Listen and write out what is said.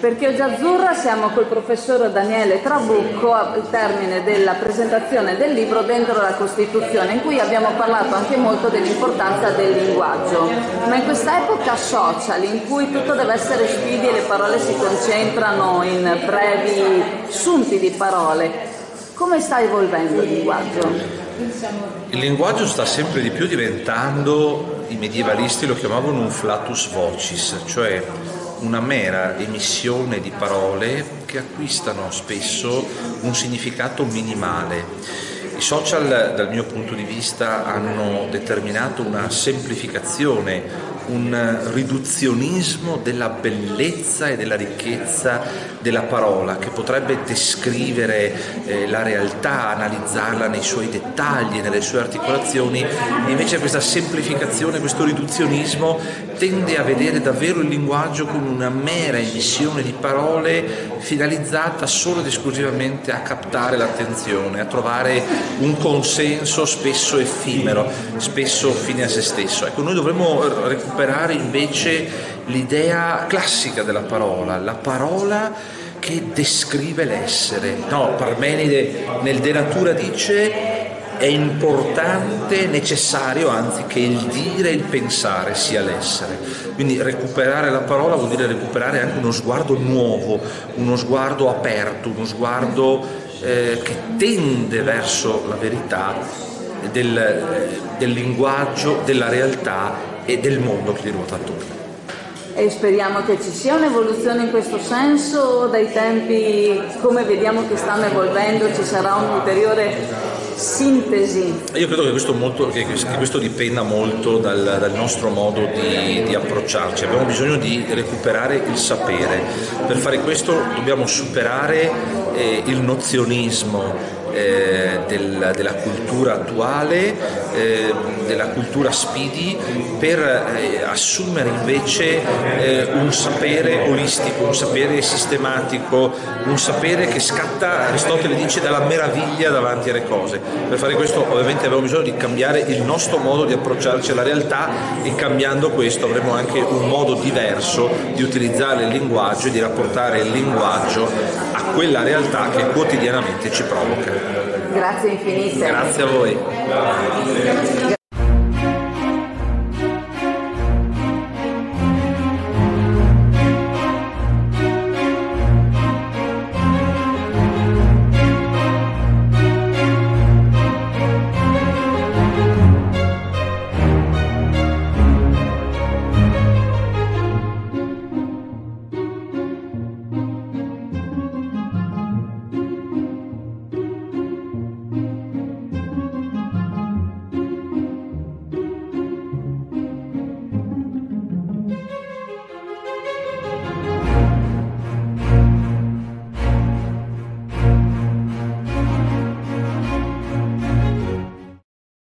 perché oggi azzurra siamo col professor Daniele Trabucco al termine della presentazione del libro Dentro la Costituzione, in cui abbiamo parlato anche molto dell'importanza del linguaggio. Ma in questa epoca social, in cui tutto deve essere speedy e le parole si concentrano in brevi sunti di parole, come sta evolvendo il linguaggio? Il linguaggio sta sempre di più diventando, i medievalisti lo chiamavano un flatus vocis, cioè una mera emissione di parole che acquistano spesso un significato minimale. I social dal mio punto di vista hanno determinato una semplificazione un riduzionismo della bellezza e della ricchezza della parola che potrebbe descrivere eh, la realtà, analizzarla nei suoi dettagli, nelle sue articolazioni, invece questa semplificazione, questo riduzionismo tende a vedere davvero il linguaggio come una mera emissione di parole finalizzata solo ed esclusivamente a captare l'attenzione, a trovare un consenso spesso effimero, spesso fine a se stesso. Ecco, noi dovremmo recuperare invece l'idea classica della parola, la parola che descrive l'essere. No, Parmenide nel De Natura dice è importante, necessario anzi che il dire e il pensare sia l'essere. Quindi recuperare la parola vuol dire recuperare anche uno sguardo nuovo, uno sguardo aperto, uno sguardo eh, che tende verso la verità del, del linguaggio, della realtà e del mondo che gli ruota attorno. E speriamo che ci sia un'evoluzione in questo senso, dai tempi come vediamo che stanno evolvendo ci sarà un'ulteriore sintesi. Io credo che questo, molto, che questo dipenda molto dal, dal nostro modo di, di, approcciarci, abbiamo bisogno di recuperare il sapere, per fare questo dobbiamo superare eh, il nozionismo eh, del, della cultura attuale, eh, della cultura speedy, per eh, assumere invece eh, un sapere olistico, un sapere sistematico, un sapere che scatta, Aristotele dice, dalla meraviglia davanti alle cose. Per fare questo ovviamente abbiamo bisogno di cambiare il nostro modo di approcciarci alla realtà e cambiando questo avremo anche un modo diverso di utilizzare il linguaggio e di rapportare il linguaggio a quella realtà che quotidianamente ci provoca. Grazie infinite. Grazie a voi.